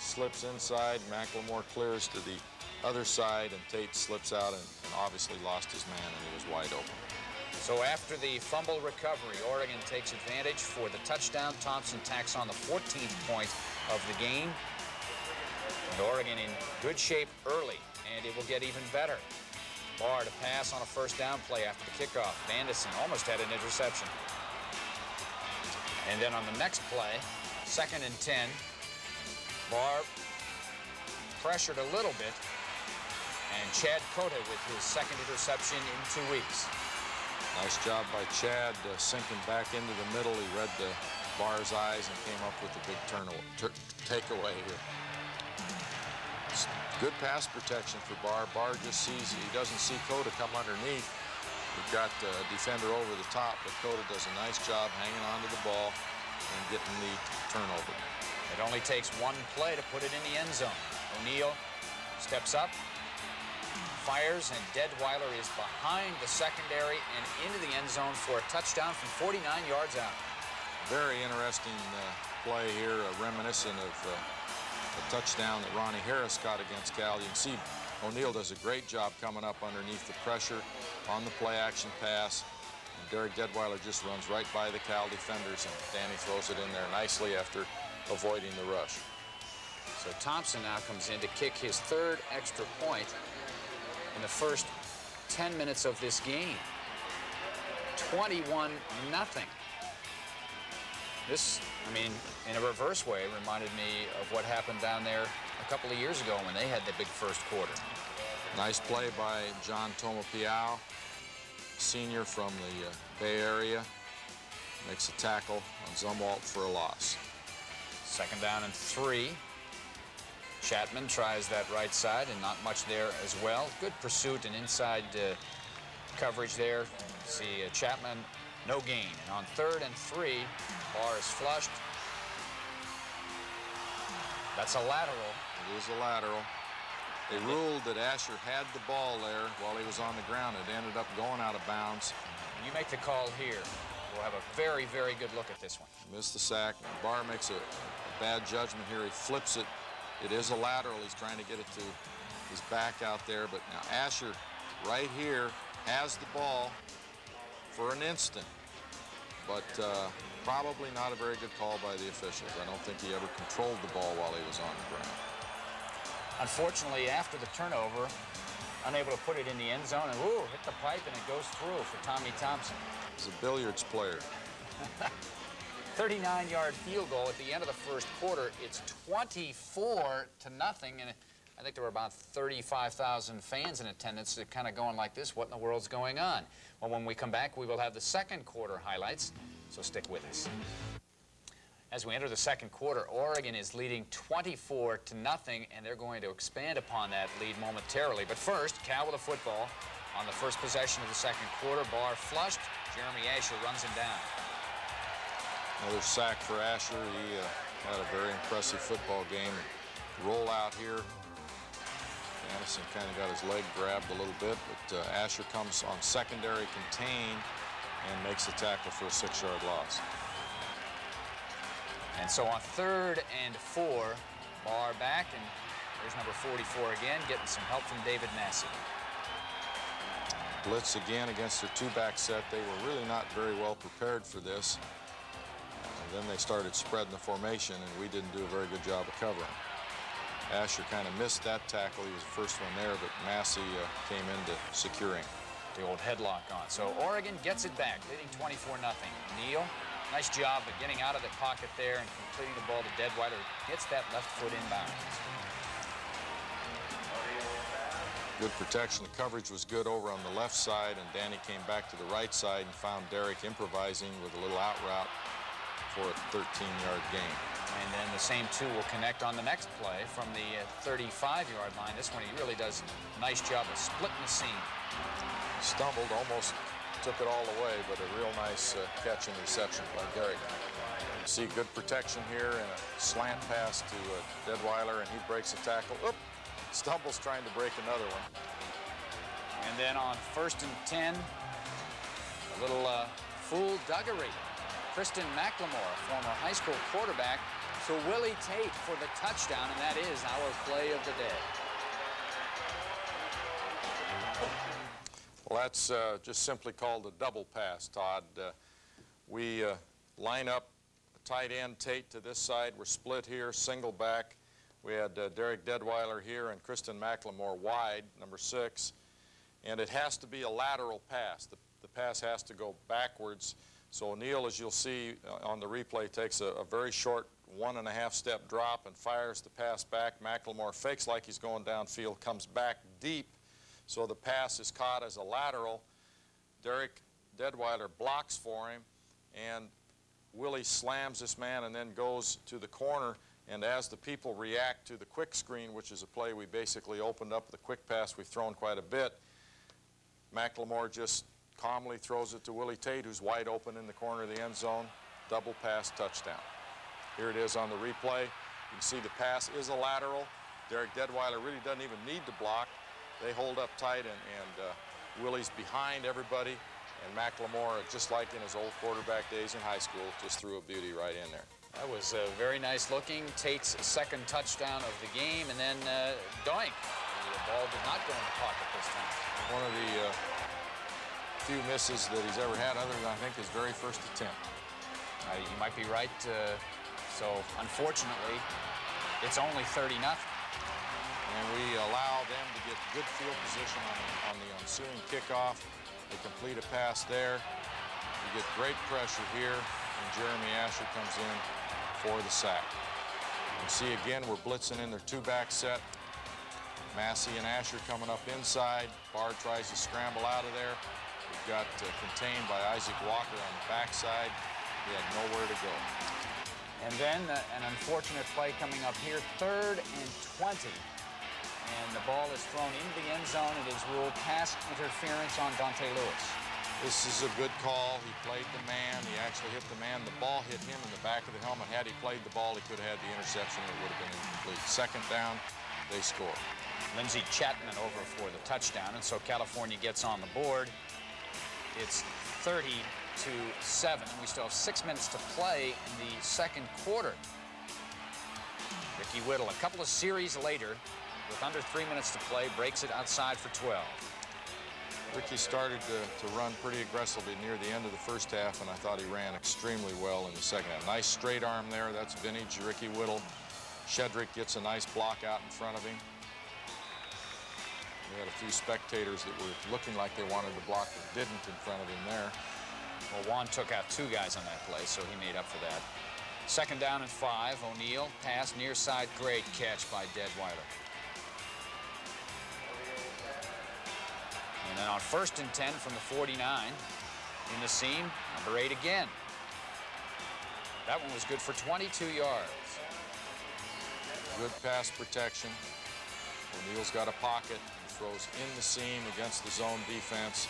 Slips inside, McLemore clears to the other side, and Tate slips out and, and obviously lost his man, and he was wide open. So after the fumble recovery, Oregon takes advantage for the touchdown. Thompson tacks on the 14th point of the game. And Oregon in good shape early, and it will get even better. Barr to pass on a first down play after the kickoff. Anderson almost had an interception. And then on the next play, second and 10, Barr pressured a little bit, and Chad Cota with his second interception in two weeks. Nice job by Chad uh, sinking back into the middle. He read the Barr's eyes and came up with a big turnover, turn takeaway here. Good pass protection for Barr. Barr just sees, he doesn't see Cota come underneath. We've got a defender over the top, but Cota does a nice job hanging onto the ball and getting the turnover. It only takes one play to put it in the end zone. O'Neil steps up, fires, and Deadweiler is behind the secondary and into the end zone for a touchdown from 49 yards out. Very interesting uh, play here, uh, reminiscent of uh, a touchdown that Ronnie Harris got against Cal. You can see O'Neil does a great job coming up underneath the pressure on the play-action pass. And Derek Deadweiler just runs right by the Cal defenders, and Danny throws it in there nicely after avoiding the rush. So Thompson now comes in to kick his third extra point in the first 10 minutes of this game. 21 nothing. This, I mean, in a reverse way, reminded me of what happened down there a couple of years ago when they had the big first quarter. Nice play by John Tomopiao, senior from the uh, Bay Area. Makes a tackle on Zumwalt for a loss. Second down and three. Chapman tries that right side and not much there as well. Good pursuit and inside uh, coverage there. See uh, Chapman, no gain. And on third and three, Barr is flushed. That's a lateral. It is a lateral. They ruled that Asher had the ball there while he was on the ground. It ended up going out of bounds. You make the call here. We'll have a very, very good look at this one. Missed the sack. Barr makes a bad judgment here. He flips it it is a lateral. He's trying to get it to his back out there. But now Asher right here has the ball for an instant. But uh, probably not a very good call by the officials. I don't think he ever controlled the ball while he was on the ground. Unfortunately, after the turnover, unable to put it in the end zone, and ooh, hit the pipe and it goes through for Tommy Thompson. He's a billiards player. 39-yard field goal at the end of the first quarter. It's 24 to nothing, and I think there were about 35,000 fans in attendance. They're kind of going like this, what in the world's going on? Well, when we come back, we will have the second quarter highlights, so stick with us. As we enter the second quarter, Oregon is leading 24 to nothing, and they're going to expand upon that lead momentarily. But first, Cal with a football on the first possession of the second quarter. Barr flushed. Jeremy Asher runs him down. Another sack for Asher. He uh, had a very impressive football game. Roll out here. Anderson kind of got his leg grabbed a little bit, but uh, Asher comes on secondary contain and makes the tackle for a six-yard loss. And so on third and four, Barr back, and there's number 44 again, getting some help from David Massey. Blitz again against their two-back set. They were really not very well prepared for this. Then they started spreading the formation, and we didn't do a very good job of covering. Asher kind of missed that tackle. He was the first one there, but Massey uh, came into securing. The old headlock on. So Oregon gets it back, leading 24-0. Neal, nice job of getting out of the pocket there and completing the ball to Deadweiler. Gets that left foot inbound. Good protection. The coverage was good over on the left side, and Danny came back to the right side and found Derek improvising with a little out route for a 13-yard gain. And then the same two will connect on the next play from the 35-yard line. This one, he really does a nice job of splitting the seam. Stumbled, almost took it all away, but a real nice uh, catch and reception by Gary. You see good protection here and a slant pass to uh, Deadweiler, and he breaks a tackle. Oop! Stumbles trying to break another one. And then on first and 10, a little uh, fool duggery Cristin McLemore, former high school quarterback, to Willie Tate for the touchdown, and that is our play of the day. Well, that's uh, just simply called a double pass, Todd. Uh, we uh, line up tight end Tate to this side. We're split here, single back. We had uh, Derek Deadweiler here and Cristin McLemore wide, number six. And it has to be a lateral pass. The, the pass has to go backwards. So O'Neil, as you'll see uh, on the replay, takes a, a, very short one and a half step drop and fires the pass back. McLemore fakes like he's going downfield, comes back deep. So the pass is caught as a lateral. Derek Deadweiler blocks for him, and Willie slams this man and then goes to the corner. And as the people react to the quick screen, which is a play we basically opened up with a quick pass we've thrown quite a bit, McLemore just calmly throws it to Willie Tate, who's wide open in the corner of the end zone. Double pass touchdown. Here it is on the replay. You can see the pass is a lateral. Derek Deadweiler really doesn't even need to block. They hold up tight, and, and uh, Willie's behind everybody. And McLemore, just like in his old quarterback days in high school, just threw a beauty right in there. That was uh, very nice looking. Tate's second touchdown of the game, and then uh, doink. The ball did not go in the pocket this time. One of the uh, few misses that he's ever had, other than I think his very first attempt. Uh, you might be right. Uh, so unfortunately, it's only 30 nothing. And we allow them to get good field position on, on the ensuing kickoff. They complete a pass there. We get great pressure here, and Jeremy Asher comes in for the sack. You see again, we're blitzing in their two-back set. Massey and Asher coming up inside. Barr tries to scramble out of there. We've got uh, contained by Isaac Walker on the backside. He had nowhere to go. And then uh, an unfortunate play coming up here, third and 20 and the ball is thrown into the end zone. It is ruled pass interference on Dante Lewis. This is a good call. He played the man. He actually hit the man. The ball hit him in the back of the helmet. Had he played the ball, he could have had the interception. It would have been incomplete. Second down, they score. Lindsey Chapman over for the touchdown, and so California gets on the board. It's 30 to 7. We still have six minutes to play in the second quarter. Ricky Whittle, a couple of series later, with under three minutes to play, breaks it outside for 12. Ricky started to, to run pretty aggressively near the end of the first half, and I thought he ran extremely well in the second half. Nice straight arm there. That's vintage Ricky Whittle. Shedrick gets a nice block out in front of him. We had a few spectators that were looking like they wanted to block but didn't in front of him there. Well, Juan took out two guys on that play, so he made up for that. Second down and five. O'Neil pass near side. Great catch by Deadweiler. And then on first and 10 from the 49, in the seam, number eight again. That one was good for 22 yards. Good pass protection. O'Neil's got a pocket. Throws in the seam against the zone defense.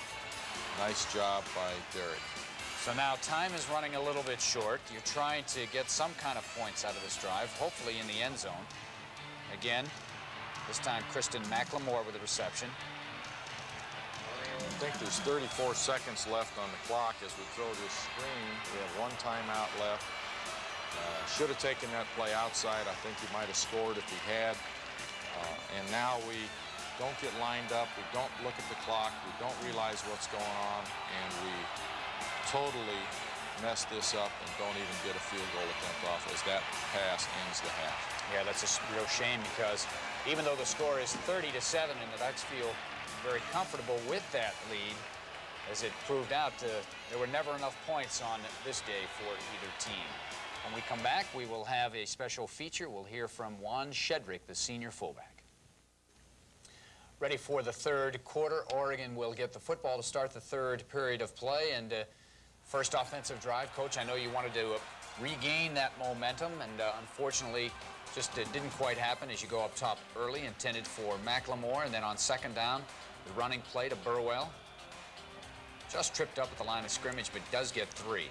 Nice job by Derek. So now time is running a little bit short. You're trying to get some kind of points out of this drive, hopefully in the end zone. Again, this time Cristin McLemore with the reception. I think there's 34 seconds left on the clock as we throw this screen. We have one timeout left. Uh, should have taken that play outside. I think he might have scored if he had. Uh, and now we don't get lined up. We don't look at the clock. We don't realize what's going on. And we totally mess this up and don't even get a field goal attempt off as that pass ends the half. Yeah, that's a real shame because even though the score is 30 to 7 and the Ducks feel very comfortable with that lead. As it proved out, uh, there were never enough points on this day for either team. When we come back, we will have a special feature. We'll hear from Juan Shedrick, the senior fullback. Ready for the third quarter. Oregon will get the football to start the third period of play. And uh, first offensive drive, Coach, I know you wanted to uh, regain that momentum, and uh, unfortunately, just uh, didn't quite happen as you go up top early, intended for McLemore, and then on second down, the running play to Burwell. Just tripped up at the line of scrimmage, but does get three.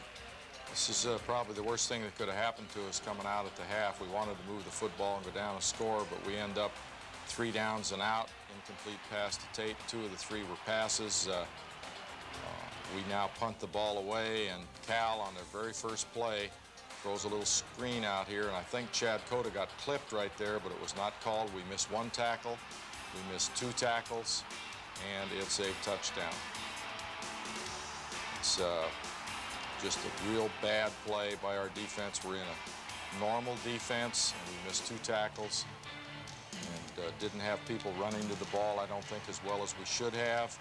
This is uh, probably the worst thing that could have happened to us coming out at the half. We wanted to move the football and go down and score, but we end up three downs and out. Incomplete pass to Tate. Two of the three were passes. Uh, uh, we now punt the ball away, and Cal, on their very first play, throws a little screen out here, and I think Chad Cota got clipped right there, but it was not called. We missed one tackle, we missed two tackles, and it's a touchdown. It's uh, just a real bad play by our defense. We're in a normal defense, and we missed two tackles uh, didn't have people running to the ball, I don't think, as well as we should have.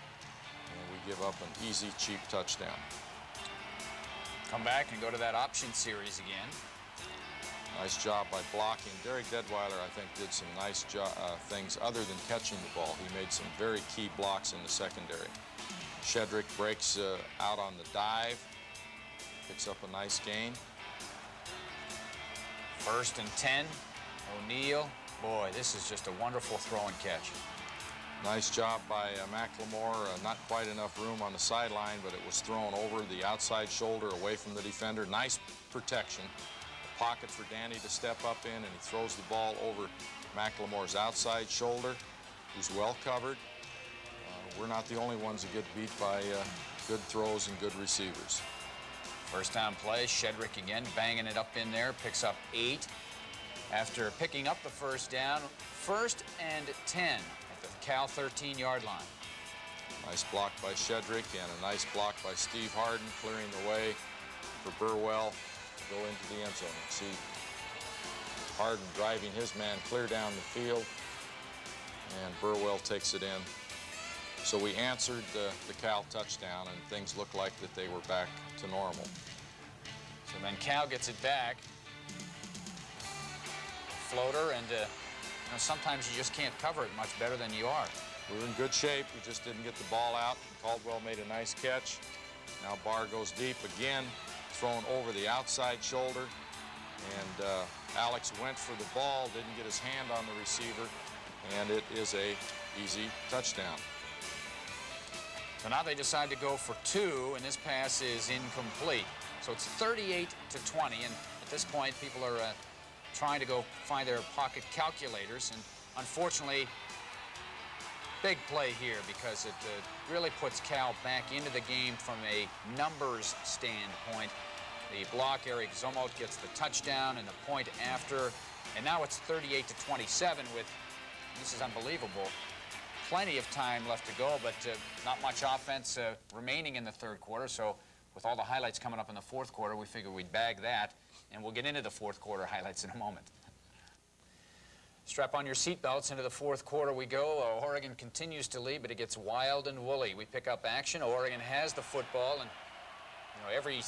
And we give up an easy, cheap touchdown. Come back and go to that option series again. Nice job by blocking. Derek Detweiler, I think, did some nice uh, things other than catching the ball. He made some very key blocks in the secondary. Shedrick breaks uh, out on the dive, picks up a nice gain. First and 10, O'Neil. Boy, this is just a wonderful throw and catch. Nice job by uh, McLemore. Uh, not quite enough room on the sideline, but it was thrown over the outside shoulder away from the defender. Nice protection. A pocket for Danny to step up in, and he throws the ball over McLemore's outside shoulder, who's well covered. Uh, we're not the only ones that get beat by uh, good throws and good receivers. First down play, Shedrick again banging it up in there, picks up eight. After picking up the first down, first and 10 at the Cal 13-yard line. Nice block by Shedrick and a nice block by Steve Harden, clearing the way for Burwell to go into the end zone. see Harden driving his man clear down the field, and Burwell takes it in. So we answered the, the Cal touchdown, and things look like that they were back to normal. So then Cal gets it back. Floater, and uh, know, sometimes you just can't cover it much better than you are. We were in good shape. We just didn't get the ball out. Caldwell made a nice catch. Now Barr goes deep again, thrown over the outside shoulder. And uh, Alex went for the ball, didn't get his hand on the receiver, and it is a easy touchdown. So now they decide to go for two, and this pass is incomplete. So it's 38 to 20, and at this point, people are uh, trying to go find their pocket calculators. And unfortunately, big play here because it uh, really puts Cal back into the game from a numbers standpoint. The block, Eric Zumwalt gets the touchdown and the point after. And now it's 38 to 27 with, this is unbelievable, plenty of time left to go, but uh, not much offense uh, remaining in the third quarter. So with all the highlights coming up in the fourth quarter, we figured we'd bag that and we'll get into the fourth quarter highlights in a moment. Strap on your seatbelts. Into the fourth quarter we go. Oregon continues to lead, but it gets wild and woolly. We pick up action. Oregon has the football, and you know every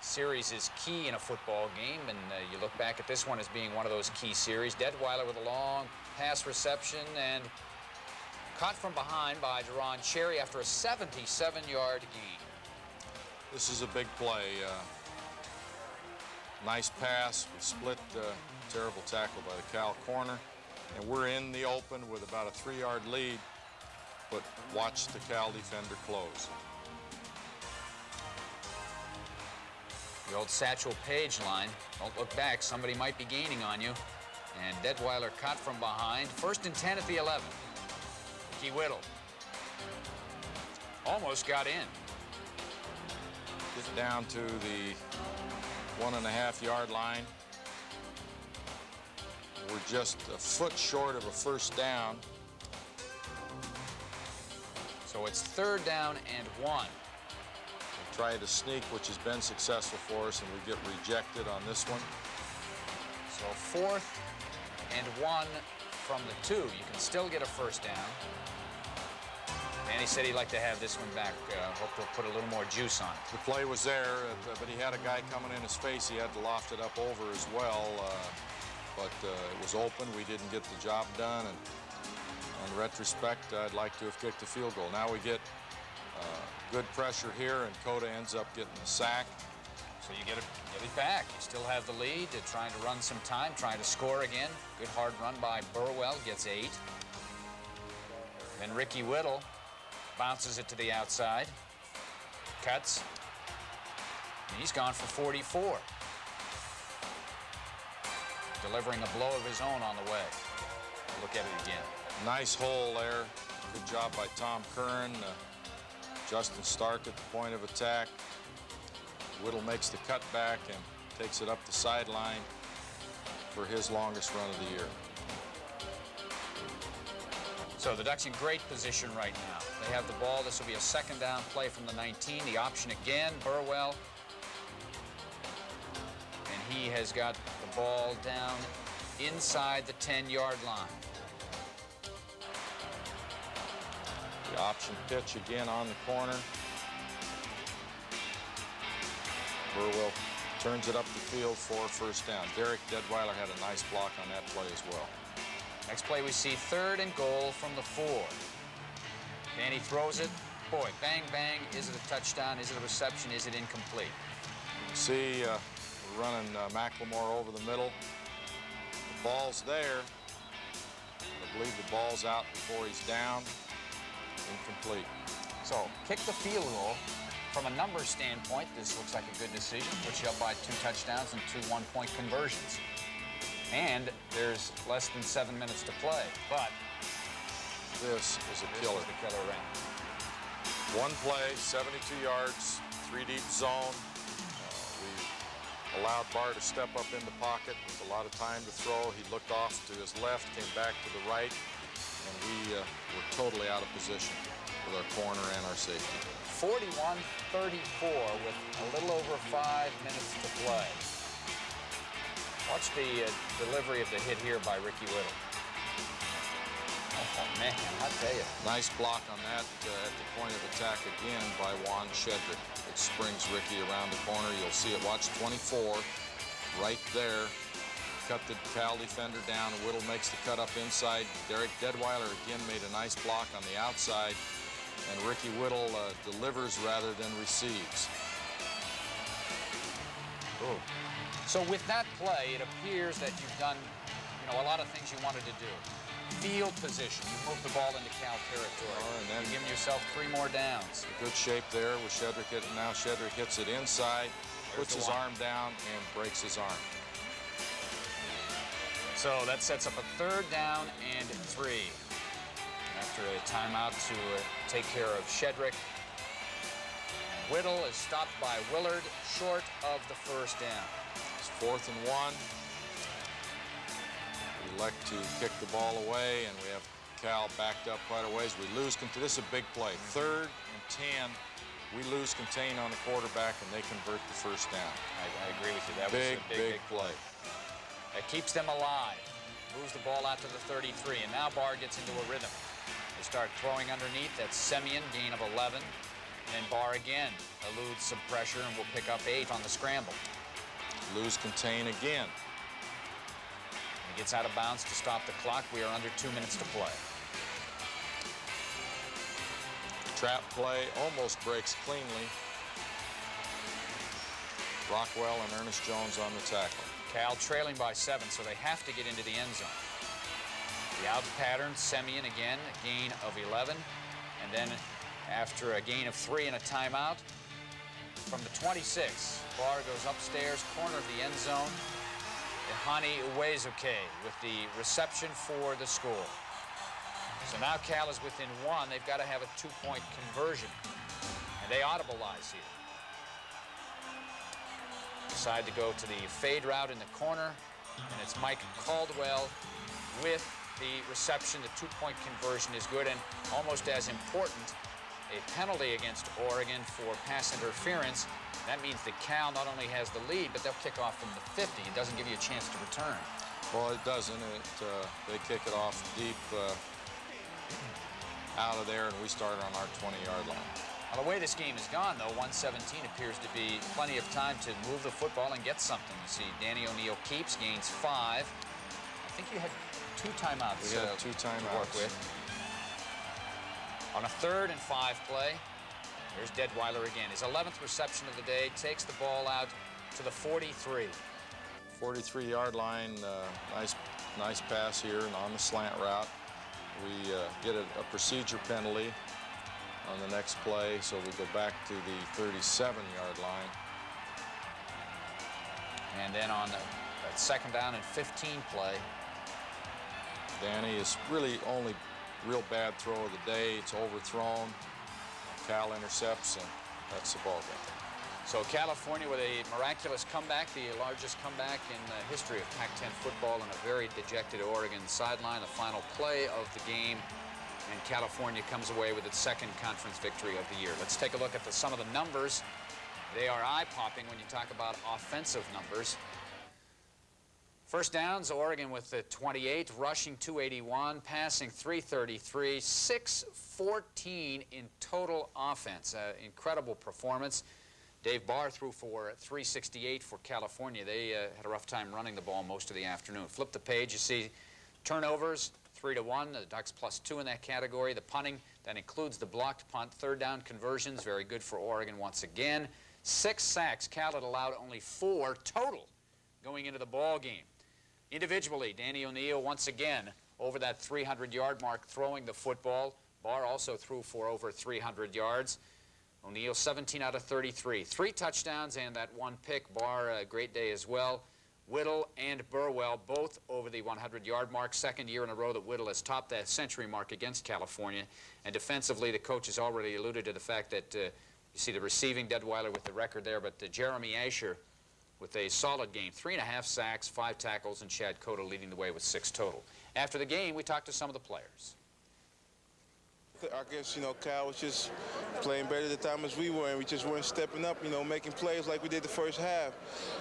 series is key in a football game, and uh, you look back at this one as being one of those key series. Detweiler with a long pass reception and caught from behind by Deron Cherry after a 77-yard gain. This is a big play. Uh, Nice pass. We split the terrible tackle by the Cal corner. And we're in the open with about a three-yard lead, but watch the Cal defender close. The old Satchel Paige line. Don't look back. Somebody might be gaining on you. And Detweiler caught from behind. First and 10 at the 11. Key Whittle. Almost got in. Get down to the one and a half yard line. We're just a foot short of a first down. So it's third down and one. We try to sneak, which has been successful for us, and we get rejected on this one. So fourth and one from the two. You can still get a first down. Danny said he'd like to have this one back. Uh, hope to put a little more juice on it. The play was there, uh, but he had a guy coming in his face. He had to loft it up over as well. Uh, but uh, it was open. We didn't get the job done. And in retrospect, I'd like to have kicked a field goal. Now we get uh, good pressure here, and Cota ends up getting the sack. So you get it, get it back. You still have the lead. You're trying to run some time, trying to score again. Good hard run by Burwell, gets eight. Then Ricky Whittle Bounces it to the outside. Cuts. And he's gone for 44. Delivering a blow of his own on the way. Look at it again. Nice hole there. Good job by Tom Curran. Uh, Justin Stark at the point of attack. Whittle makes the cutback, and takes it up the sideline for his longest run of the year. So the Ducks in great position right now. They have the ball. This will be a second down play from the 19. The option again, Burwell. And he has got the ball down inside the 10-yard line. The option pitch again on the corner. Burwell turns it up the field for first down. Derek Deadweiler had a nice block on that play as well. Next play we see third and goal from the four. Danny throws it. Boy, bang, bang. Is it a touchdown? Is it a reception? Is it incomplete? See, uh, we're running uh, McLemore over the middle. The ball's there. I believe the ball's out before he's down. Incomplete. So, kick the field goal. From a numbers standpoint, this looks like a good decision. Puts you up by two touchdowns and two one-point conversions. And there's less than seven minutes to play. But this is a this killer. is the killer ring. One play, 72 yards, three deep zone. Uh, we allowed Barr to step up in the pocket with a lot of time to throw. He looked off to his left, came back to the right, and we uh, were totally out of position with our corner and our safety. 41-34 with a little over five minutes to play. Watch the uh, delivery of the hit here by Ricky Whittle. Oh, man, I tell you. Nice block on that uh, at the point of attack again by Juan Shedrick. It springs Ricky around the corner. You'll see it. Watch 24 right there. Cut the Cal defender down. Whittle makes the cut up inside. Derek Deadweiler again made a nice block on the outside. And Ricky Whittle uh, delivers rather than receives. Ooh. So with that play, it appears that you've done, you know, a lot of things you wanted to do. Field position, you moved the ball into Cal territory. Oh, and then- You're giving yourself three more downs. Good shape there with Shedrick hitting. Now Shedrick hits it inside, puts his one. arm down, and breaks his arm. So that sets up a third down and three. After a timeout to uh, take care of Shedrick. Whittle is stopped by Willard, short of the first down. Fourth and one. We elect to kick the ball away, and we have Cal backed up quite a ways. We lose. This is a big play. Third and 10. We lose contain on the quarterback, and they convert the first down. I, I agree with you. That Big, was a big, big play. It keeps them alive. Moves the ball out to the 33, and now Barr gets into a rhythm. They start throwing underneath. That's Semien, gain of 11. And then Barr again eludes some pressure and will pick up eight on the scramble. Lose contain again. He gets out of bounds to stop the clock. We are under two minutes to play. Trap play almost breaks cleanly. Rockwell and Ernest Jones on the tackle. Cal trailing by seven, so they have to get into the end zone. The out pattern, Semien again, a gain of 11. And then after a gain of three and a timeout, from the 26, Barr goes upstairs, corner of the end zone. Iheanyi Uwaezuoke with the reception for the score. So now Cal is within one. They've got to have a two-point conversion. And they audibilize here. Decide to go to the fade route in the corner. And it's Mike Caldwell with the reception. The two-point conversion is good. And almost as important, a penalty against Oregon for pass interference. That means that Cal not only has the lead, but they'll kick off from the 50. It doesn't give you a chance to return. Well, it doesn't. It, uh, they kick it off deep uh, out of there, and we start on our 20-yard line. Well, the way this game has gone, though, 117 appears to be plenty of time to move the football and get something. You see, Danny O'Neil keeps, gains five. I think you had two timeouts We had uh, two to work timeouts. with. On a third and five play, there's Deadweiler again. His 11th reception of the day takes the ball out to the 43. 43-yard line, uh, nice, nice pass here, and on the slant route, we uh, get a, a procedure penalty on the next play, so we go back to the 37-yard line. And then on the, that second down and 15 play, Danny is really only real bad throw of the day. It's overthrown. Cal intercepts, and that's the ball game. So California with a miraculous comeback, the largest comeback in the history of Pac-10 football, and a very dejected Oregon sideline. The final play of the game, and California comes away with its second conference victory of the year. Let's take a look at the, some of the numbers. They are eye-popping when you talk about offensive numbers. First downs, Oregon with the 28, rushing 281, passing 333, 614 in total offense. Uh, incredible performance. Dave Barr threw for 368 for California. They uh, had a rough time running the ball most of the afternoon. Flip the page, you see turnovers, 3 to 1. The Ducks plus 2 in that category. The punting, that includes the blocked punt. Third down conversions, very good for Oregon once again. Six sacks. Cal had allowed only four total going into the ball game. Individually, Danny O'Neil once again over that 300-yard mark throwing the football. Barr also threw for over 300 yards. O'Neil 17 out of 33. Three touchdowns and that one pick. Barr, a great day as well. Whittle and Burwell both over the 100-yard mark. Second year in a row that Whittle has topped that century mark against California. And defensively, the coach has already alluded to the fact that uh, you see the receiving Deadweiler with the record there, but uh, Jeremy Asher with a solid game. Three and a half sacks, five tackles, and Chad Cota leading the way with six total. After the game, we talked to some of the players. I guess, you know, Cal was just playing better the time as we were, and we just weren't stepping up, you know, making plays like we did the first half.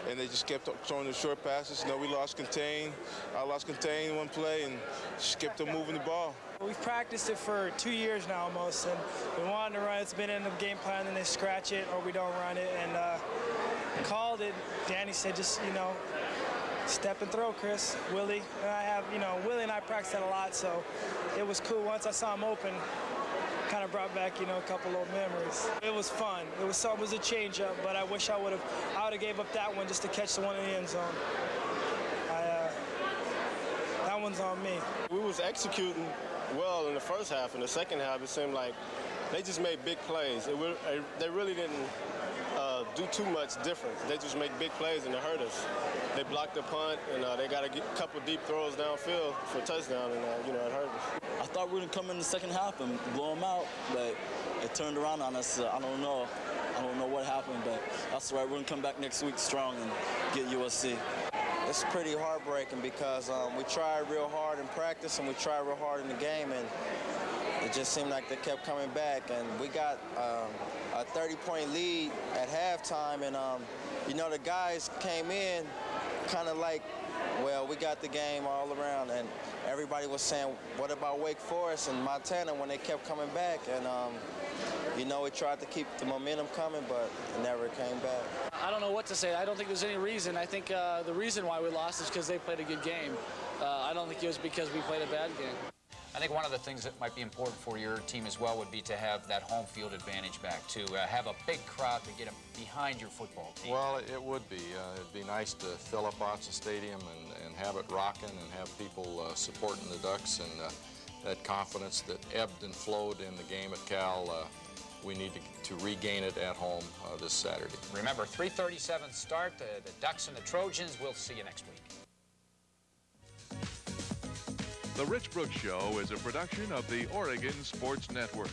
And they just kept throwing the short passes. You know, we lost contain. I lost contain one play and just kept on moving the ball. We've practiced it for two years now almost, and we wanted to run. It's been in the game plan, and they scratch it or we don't run it. And uh, called it. Danny said, just, you know, step and throw, Chris. Willie, and I have, you know, Willie and I practiced that a lot, so it was cool. Once I saw him open, kind of brought back, you know, a couple old memories. It was fun. It was it was a change up, but I wish I would have I would have gave up that one just to catch the one in the end zone. I, uh, that one's on me. We was executing well in the first half. In the second half, it seemed like they just made big plays. It, they really didn't do too much different. They just make big plays and it hurt us. They blocked the punt and uh, they got a couple deep throws downfield for a touchdown and uh, you know it hurt us. I thought we were gonna come in the second half and blow them out, but it turned around on us. I don't know. I don't know what happened, but that's right. We're gonna come back next week strong and get USC. It's pretty heartbreaking because um, we tried real hard in practice and we tried real hard in the game, and it just seemed like they kept coming back. And we got um, a 30-point lead at halftime, and um, you know the guys came in kind of like, well, we got the game all around, and everybody was saying, what about Wake Forest and Montana when they kept coming back? And um, you know, we tried to keep the momentum coming, but it never came back. I don't know what to say. I don't think there's any reason. I think uh, the reason why we lost is because they played a good game. Uh, I don't think it was because we played a bad game. I think one of the things that might be important for your team as well would be to have that home field advantage back, to uh, have a big crowd to get them behind your football team. Well, it would be. Uh, it'd be nice to fill up Autzen Stadium and, and have it rocking and have people uh, supporting the Ducks and uh, that confidence that ebbed and flowed in the game at Cal. Uh, we need to, to, regain it at home uh, this Saturday. Remember, 337 start, the, the Ducks and the Trojans. We'll see you next week. The Rich Brooks Show is a production of the Oregon Sports Network.